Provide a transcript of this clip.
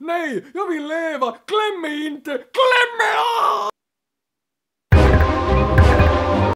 Nej, jag vill leva! Kläm mig inte! Kläm mig! Ah!